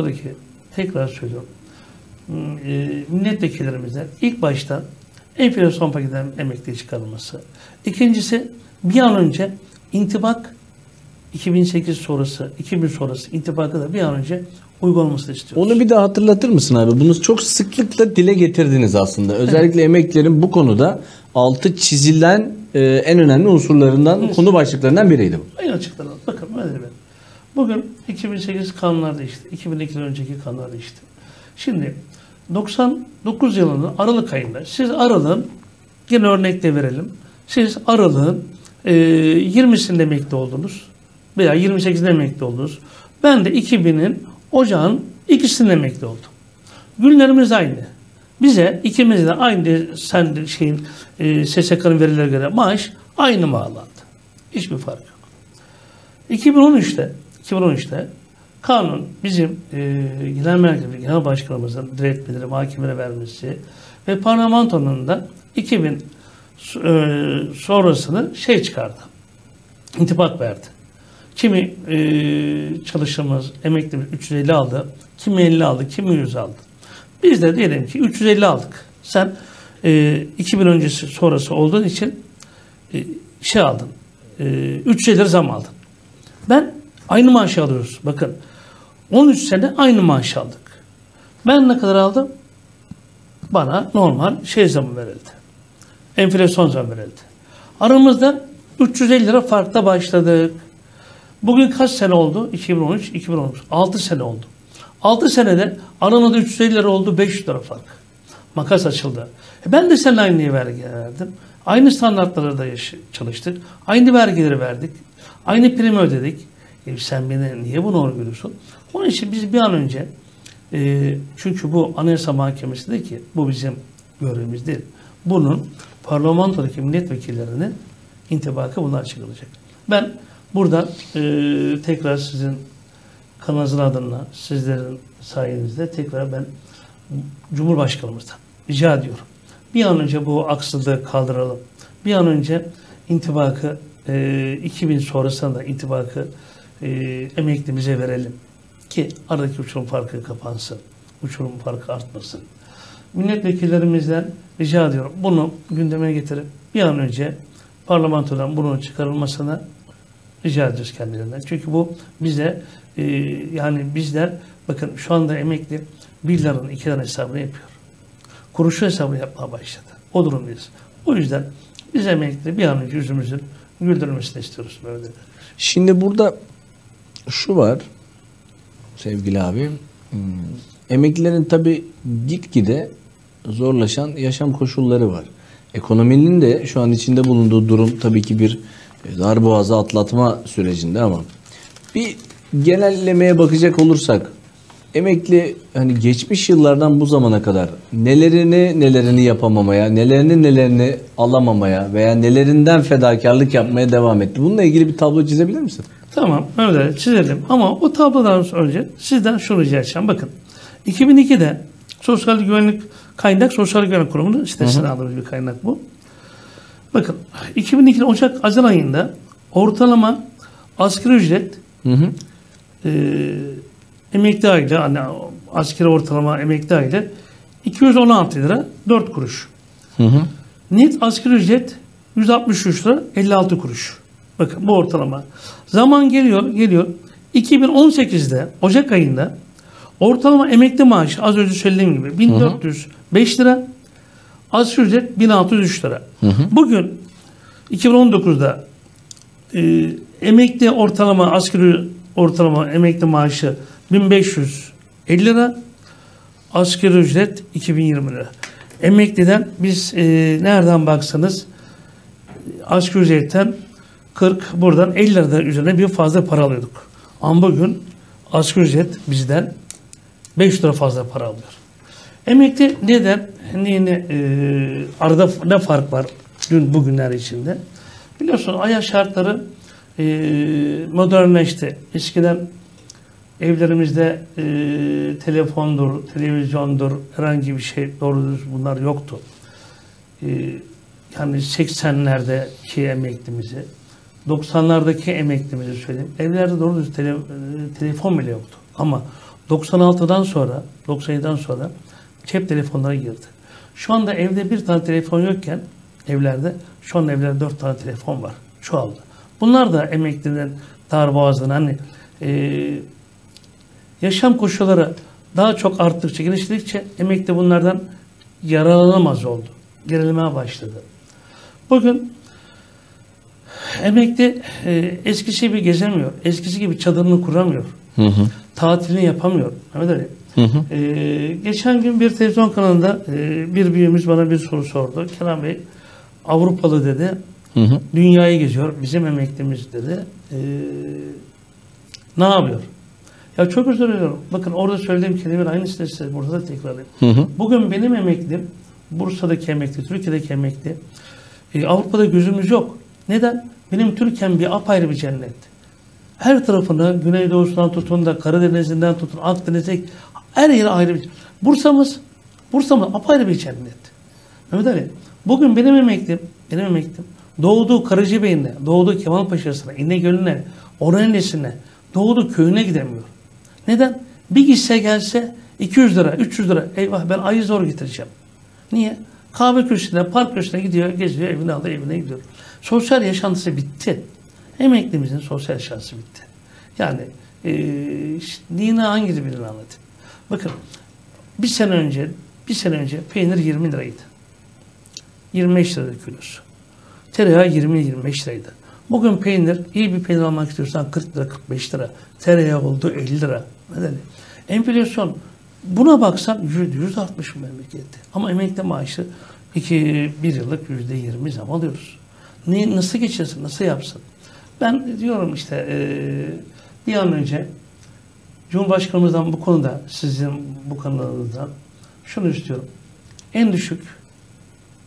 Buradaki tekrar söylüyorum. Hmm, e, milletvekillerimizden ilk başta enflasyon paketinden emekli çıkarılması. İkincisi bir an önce intibak 2008 sonrası, 2000 sonrası intibakı da bir an önce uygulanmasını istiyoruz. Onu bir daha hatırlatır mısın abi? Bunu çok sıklıkla dile getirdiniz aslında. Özellikle emeklilerin bu konuda altı çizilen e, en önemli unsurlarından, Evet. konu başlıklarından biriydi bu. Aynı açıklayalım. Bakın öyle ben. Bugün 2008 kanunlar değişti. 2002'den önceki kanunlar değişti. Şimdi 99 yılının Aralık ayında siz Aralık'ın yine örnekle verelim. Siz Aralık'ın e, 20'sinde emekli oldunuz veya 28'inde emekli oldunuz. Ben de 2000'in Ocağın ikisinde emekli oldum. Günlerimiz aynı. Bize ikimiz de aynı sen de şeyin e, SSK'nın verilere göre maaş aynı bağlandı. Hiçbir fark yok. 2013'te 2013'te kanun bizim e, genel merkezi, genel başkanımızın diretmeleri mahkemeye vermesi ve parlamentonun da 2000 so- e, sonrasını şey çıkardı. İntibak verdi. Kimi e, çalışanımız, emeklimiz 350 aldı, kimi 50 aldı, kimi 100 aldı. Biz de diyelim ki 350 aldık. Sen e, 2000 öncesi sonrası olduğun için e, şey aldın, e, 350 lira zam aldın. Ben aynı maaşı alıyoruz. Bakın 13 sene aynı maaş aldık. Ben ne kadar aldım? Bana normal şey zamı verildi. Enflasyon zamı verildi. Aramızda 350 lira farkla başladık. Bugün kaç sene oldu? 2013, 2013. 6 sene oldu. 6 senede aramızda 350 lira oldu, 500 lira fark. Makas açıldı. E ben de seninle aynı vergi verdim. Aynı standartlarda çalıştık. Aynı vergileri verdik. Aynı primi ödedik. E sen beni niye bunu uyguluyorsun? Onun için biz bir an önce e, çünkü bu Anayasa Mahkemesi dedi ki bu bizim görevimiz değil. Bunun parlamentodaki milletvekillerinin intibakı bunlar çıkılacak. Ben buradan e, tekrar sizin kanalınızın adına sizlerin sayenizde tekrar ben Cumhurbaşkanımızdan rica ediyorum. Bir an önce bu aksızlığı kaldıralım. Bir an önce intibakı e, 2000 sonrasında da intibakı e, emeklimize verelim. Ki aradaki uçurum farkı kapansın. Uçurum farkı artmasın. Milletvekillerimizden rica ediyorum. Bunu gündeme getirip bir an önce parlamentodan bunun çıkarılmasını rica ediyoruz kendilerinden. Çünkü bu bize e, yani bizler bakın şu anda emekli 1 liranın 2 liranın hesabını yapıyor. Kuruşu hesabını yapmaya başladı. O durumdayız. O yüzden biz emekli bir an önce yüzümüzün güldürülmesini istiyoruz. Böyle. Şimdi burada şu var sevgili abi. Hmm, Emeklilerin tabi gitgide zorlaşan yaşam koşulları var. Ekonominin de şu an içinde bulunduğu durum tabii ki bir e, darboğazı atlatma sürecinde ama bir genellemeye bakacak olursak emekli hani geçmiş yıllardan bu zamana kadar nelerini nelerini yapamamaya, nelerini nelerini alamamaya veya nelerinden fedakarlık yapmaya devam etti. Bununla ilgili bir tablo çizebilir misin? Tamam öyle çizelim ama o tablodan önce sizden şunu rica edeceğim. Bakın 2002'de Sosyal Güvenlik Kaynak Sosyal Güvenlik Kurumu'nun sitesinden aldığımız bir kaynak bu. Bakın 2002 Ocak Haziran ayında ortalama asgari ücret Hı hı. e, emekli aile hani askeri ortalama emekli aile 216 lira 4 kuruş. Hı hı. Net asgari ücret 163 lira 56 kuruş. Bakın bu ortalama. Zaman geliyor, geliyor. 2018'de Ocak ayında ortalama emekli maaşı az önce söylediğim gibi 1405 lira. Asgari ücret 1603 lira. Bugün 2019'da e, emekli ortalama asgari ortalama emekli maaşı 1550 lira. Asgari ücret 2020 lira. Emekliden biz e, nereden baksanız asgari ücretten 40 buradan 50 liradan üzerine bir fazla para alıyorduk. Ama bugün asgari ücret bizden 5 lira fazla para alıyor. Emekli neden? Niye, ne, e, arada ne fark var dün bugünler içinde? Biliyorsun hayat şartları e, modernleşti. Eskiden evlerimizde e, telefondur, televizyondur, herhangi bir şey doğru bunlar yoktu. E, yani 80'lerdeki emeklimizi, 90'lardaki emeklimizi söyleyeyim. Evlerde doğru düz tele, e, telefon bile yoktu. Ama 96'dan sonra, 97'den sonra cep telefonları girdi. Şu anda evde bir tane telefon yokken evlerde şu an evlerde dört tane telefon var. Çoğaldı. Bunlar da emeklinin darboğazına hani e, yaşam koşulları daha çok arttıkça, geliştikçe emekli bunlardan yararlanamaz oldu. Gerilemeye başladı. Bugün emekli e, eskisi gibi gezemiyor. Eskisi gibi çadırını kuramıyor. Hı hı. Tatilini yapamıyor. Mehmet Ali. Hı hı. E, geçen gün bir televizyon kanalında e, bir büyüğümüz bana bir soru sordu. Kenan Bey Avrupalı dedi. Hı hı. Dünyayı geziyor. Bizim emeklimiz dedi. E, ne yapıyor? Ya çok özür diliyorum. Bakın orada söylediğim kelimenin aynısını size burada da tekrarlayayım. Hı hı. Bugün benim emeklim, Bursa'daki emekli, Türkiye'deki emekli, e, Avrupa'da gözümüz yok. Neden? Benim Türkiye'm bir apayrı bir cennet. Her tarafını Güneydoğusundan tutun da Karadeniz'inden tutun Akdeniz'e her yeri ayrı bir Bursa'mız, Bursa'mız apayrı bir cennet. Mehmet Ali, bugün benim emeklim, benim emeklim doğduğu Karacabey'ine, doğduğu Kemalpaşa'sına, İnegöl'üne, Orhaneli'sine, doğduğu köyüne gidemiyor. Neden? Bir gitse gelse 200 lira, 300 lira. Eyvah ben ayı zor getireceğim. Niye? Kahve köşesine, park köşesine gidiyor, geziyor, evine alıyor, evine gidiyor. Sosyal yaşantısı bitti. Emeklimizin sosyal yaşantısı bitti. Yani e, işte, Nina hangi birini anlatayım? Bakın bir sene önce bir sene önce peynir 20 liraydı. 25 liraydı kilosu. Tereyağı 20-25 liraydı. Bugün peynir, iyi bir peynir almak istiyorsan 40 lira, 45 lira. Tereyağı oldu 50 lira. Neden? Enflasyon buna baksan yüzde yüz artmış memlekette. Ama emekli maaşı iki, bir yıllık yüzde yirmi zam alıyoruz. Ne, nasıl geçirsin, nasıl yapsın? Ben diyorum işte eee, bir an önce Cumhurbaşkanımızdan bu konuda, sizin bu kanalınızdan şunu istiyorum. En düşük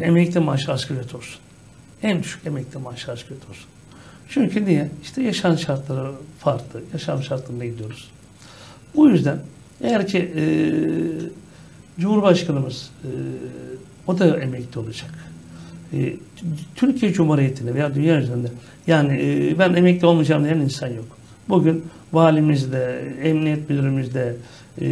emekli maaşı asgari ücret olsun. En düşük emekli maaşı asgari ücret olsun. Çünkü niye? İşte yaşam şartları farklı. Yaşam şartlarına gidiyoruz. Bu yüzden eğer ki e, Cumhurbaşkanımız e, o da emekli olacak. E, Türkiye Cumhuriyeti'nde veya dünya üzerinde yani e, ben emekli olmayacağım diyen insan yok. Bugün valimizde, emniyet müdürümüzde, e,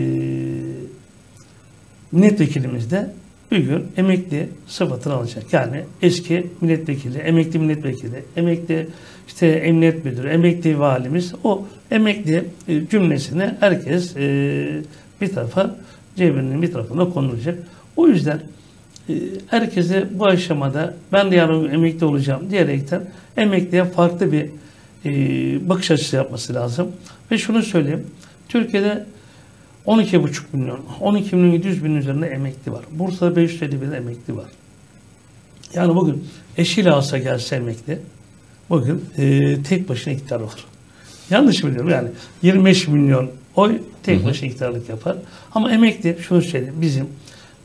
milletvekilimizde bir gün emekli sıfatını alacak. Yani eski milletvekili, emekli milletvekili, emekli işte emniyet müdürü, emekli valimiz o emekli e, cümlesini herkes e, bir tarafa cebinin bir tarafına konulacak. O yüzden e, herkese bu aşamada ben de yarın emekli olacağım diyerekten emekliye farklı bir bakış açısı yapması lazım. Ve şunu söyleyeyim. Türkiye'de 12,5 milyon, 12 milyon 700 bin üzerinde emekli var. Bursa'da 550 bin emekli var. Yani bugün eşiyle alsa gelse emekli, bugün e, tek başına iktidar olur. Yanlış mı diyorum yani 25 milyon oy tek başına iktidarlık yapar. Ama emekli şunu söyleyeyim bizim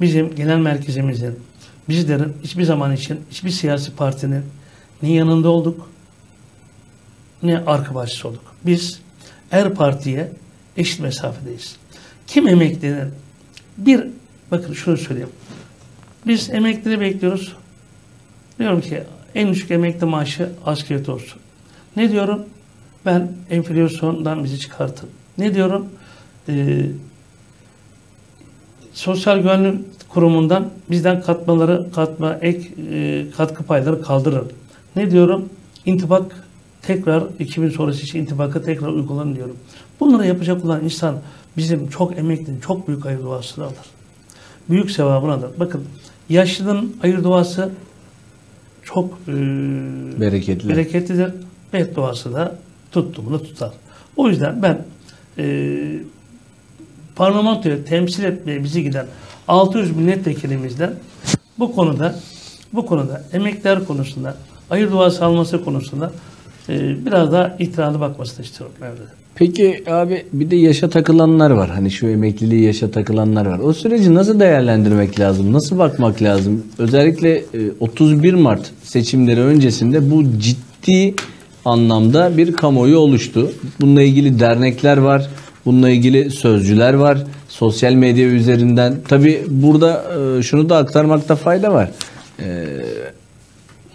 bizim genel merkezimizin bizlerin hiçbir zaman için hiçbir siyasi partinin ne yanında olduk ne arka bahçesi olduk. Biz her partiye eşit mesafedeyiz. Kim emeklinin bir bakın şunu söyleyeyim. Biz emeklileri bekliyoruz. Diyorum ki en düşük emekli maaşı asgari olsun. Ne diyorum? Ben enflasyondan bizi çıkartın. Ne diyorum? Ee, Sosyal Güvenlik Kurumu'ndan bizden katmaları, katma ek e, katkı payları kaldırın. Ne diyorum? İntibak tekrar 2000 sonrası için intibaka tekrar uygulanın diyorum. Bunları yapacak olan insan bizim çok emeklinin çok büyük hayır duasını alır. Büyük sevabını alır. Bakın yaşlının hayır duası çok e, Bereketli. bereketlidir. Bedduası da tuttuğunu tutar. O yüzden ben e, parlamentoya temsil etmeye bizi giden 600 milletvekilimizden bu konuda bu konuda emekler konusunda hayır duası alması konusunda e, biraz daha itirazlı bakmasını istiyorum. Evet. Peki abi bir de yaşa takılanlar var. Hani şu emekliliği yaşa takılanlar var. O süreci nasıl değerlendirmek lazım? Nasıl bakmak lazım? Özellikle e, 31 Mart seçimleri öncesinde bu ciddi anlamda bir kamuoyu oluştu. Bununla ilgili dernekler var. Bununla ilgili sözcüler var. Sosyal medya üzerinden. Tabi burada e, şunu da aktarmakta fayda var. E,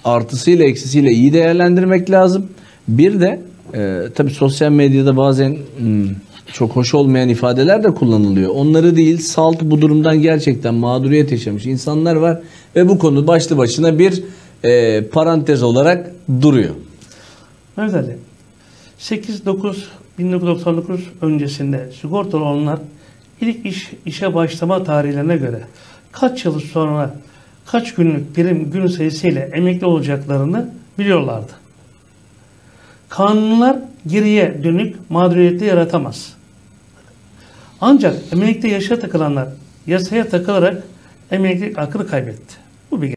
artısıyla eksisiyle iyi değerlendirmek lazım. Bir de e, tabii sosyal medyada bazen hmm, çok hoş olmayan ifadeler de kullanılıyor. Onları değil salt bu durumdan gerçekten mağduriyet yaşamış insanlar var ve bu konu başlı başına bir e, parantez olarak duruyor. Mehmet Ali, 8-9 1999 öncesinde sigortalı olanlar ilk iş işe başlama tarihlerine göre kaç yıl sonra kaç günlük prim gün sayısıyla emekli olacaklarını biliyorlardı. Kanunlar geriye dönük mağduriyeti yaratamaz. Ancak emeklilikte yaşa takılanlar yasaya takılarak emeklilik hakkını kaybetti. Bu bir